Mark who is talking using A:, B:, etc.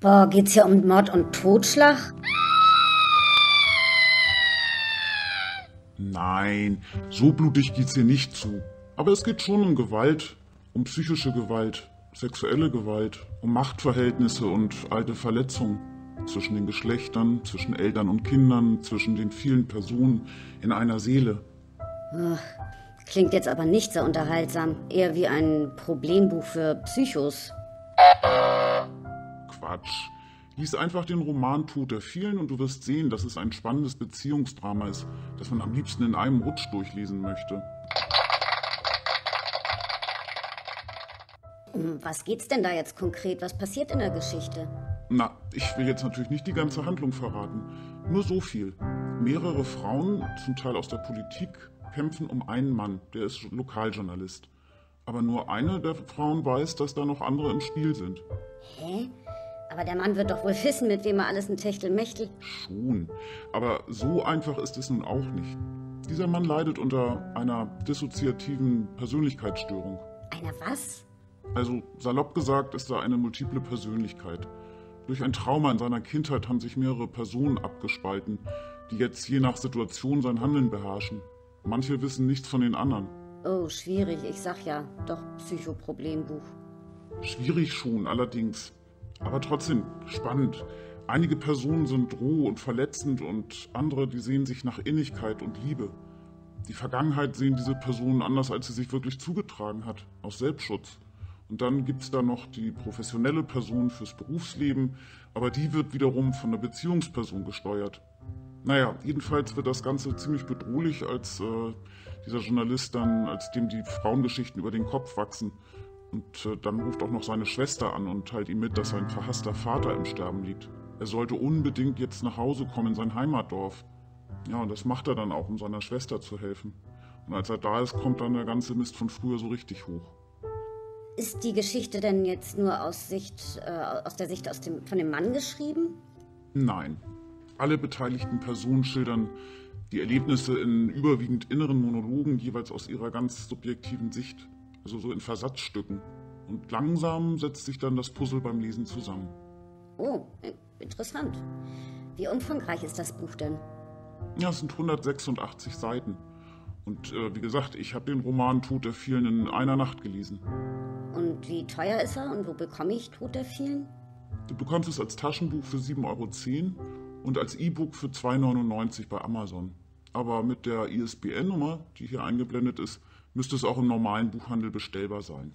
A: Boah, geht's hier um Mord und Totschlag?
B: Nein, so blutig geht's hier nicht zu. Aber es geht schon um Gewalt, um psychische Gewalt, sexuelle Gewalt, um Machtverhältnisse und alte Verletzungen zwischen den Geschlechtern, zwischen Eltern und Kindern, zwischen den vielen Personen in einer Seele.
A: Ach, klingt jetzt aber nicht so unterhaltsam. Eher wie ein Problembuch für Psychos.
B: Quatsch. Lies einfach den Roman Tod der vielen und du wirst sehen, dass es ein spannendes Beziehungsdrama ist, das man am liebsten in einem Rutsch durchlesen möchte.
A: Um was geht's denn da jetzt konkret? Was passiert in der Geschichte?
B: Na, ich will jetzt natürlich nicht die ganze Handlung verraten. Nur so viel. Mehrere Frauen, zum Teil aus der Politik, kämpfen um einen Mann, der ist Lokaljournalist. Aber nur eine der Frauen weiß, dass da noch andere im Spiel sind.
A: Hä? Aber der Mann wird doch wohl wissen, mit wem er alles ein Techtelmechtel.
B: Schon. Aber so einfach ist es nun auch nicht. Dieser Mann leidet unter einer dissoziativen Persönlichkeitsstörung.
A: Einer was?
B: Also salopp gesagt ist er eine multiple Persönlichkeit. Durch ein Trauma in seiner Kindheit haben sich mehrere Personen abgespalten, die jetzt je nach Situation sein Handeln beherrschen. Manche wissen nichts von den anderen.
A: Oh, schwierig. Ich sag ja, doch Psychoproblembuch.
B: Schwierig schon, allerdings. Aber trotzdem spannend. Einige Personen sind roh und verletzend und andere, die sehen sich nach Innigkeit und Liebe. Die Vergangenheit sehen diese Personen anders, als sie sich wirklich zugetragen hat, aus Selbstschutz. Und dann gibt's da noch die professionelle Person fürs Berufsleben, aber die wird wiederum von der Beziehungsperson gesteuert. Naja, jedenfalls wird das Ganze ziemlich bedrohlich, als äh, dieser Journalist dann, als dem die Frauengeschichten über den Kopf wachsen. Und äh, dann ruft auch noch seine Schwester an und teilt ihm mit, dass sein verhasster Vater im Sterben liegt. Er sollte unbedingt jetzt nach Hause kommen in sein Heimatdorf. Ja, und das macht er dann auch, um seiner Schwester zu helfen. Und als er da ist, kommt dann der ganze Mist von früher so richtig hoch.
A: Ist die Geschichte denn jetzt nur aus, Sicht, äh, aus der Sicht aus dem, von dem Mann geschrieben?
B: Nein. Alle beteiligten Personen schildern die Erlebnisse in überwiegend inneren Monologen jeweils aus ihrer ganz subjektiven Sicht, also so in Versatzstücken. Und langsam setzt sich dann das Puzzle beim Lesen zusammen.
A: Oh, interessant. Wie umfangreich ist das Buch denn?
B: Ja, es sind 186 Seiten. Und äh, wie gesagt, ich habe den Roman Tod der vielen in einer Nacht gelesen.
A: Und wie teuer ist er und wo bekomme ich Tod der vielen?
B: Du bekommst es als Taschenbuch für 7,10 Euro und als E-Book für 2,99 Euro bei Amazon. Aber mit der ISBN-Nummer, die hier eingeblendet ist, müsste es auch im normalen Buchhandel bestellbar sein.